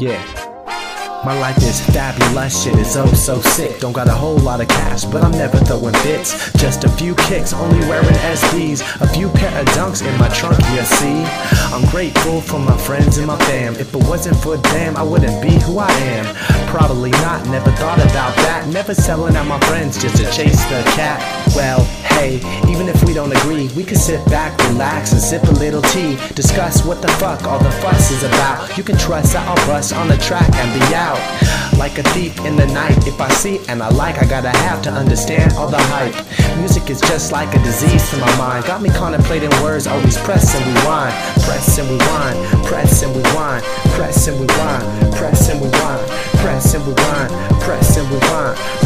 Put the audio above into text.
Yeah. My life is fabulous, shit is oh so sick. Don't got a whole lot of cash, but I'm never throwing bits. Just a few kicks, only wearing SBs. A few pair of dunks in my trunk, you see. I'm grateful for my friends and my fam. If it wasn't for them, I wouldn't be who I am. Probably not, never thought about that. Never selling out my friends just to chase the cat. Well, hey, even if we don't agree, we can sit back, relax, and sip a little tea. Discuss what the fuck all the fuss is about. You can trust that I'll bust on the track and be out. Like a thief in the night. If I see and I like, I gotta have to understand all the hype. Music is just like a disease to my mind. Got me contemplating words, always press and rewind. Press and rewind, press and rewind, press and rewind, press and rewind, press and rewind, press and rewind.